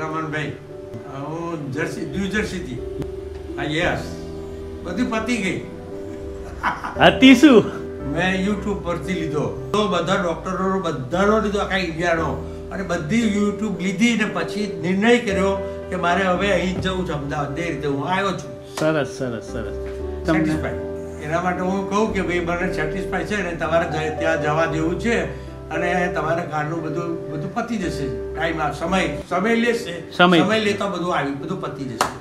રમણભાઈ હું jersey new જર્સીથી હા yes. બધી પતી ગઈ. હતી શું? મેં યુટ્યુબ પરથી લીધો. તો બધા ડોક્ટરો બધાનો લીધો આખા ઇન્ડિયાનો. અને બધી યુટ્યુબ લીધી ને પછી નિર્ણય કર્યો કે મારે હવે અહીં જવું છે અમદાવાદ. એ રીતે હું આવ્યો છું. સરસ સરસ સરસ. તમને? સેટિસ્ફાઈડ એના માટે હું કહું કે ભાઈ મને સેટિસ્ફાઈડ છે ને તમારે ત્યાં જવા દેવું છે. અને તમારે કારનું બધું બધું પતી જશે. ટાઈમ સમય સમય લેશે. સમય. સમય લેતા બધું આવી બધું પતી જશે.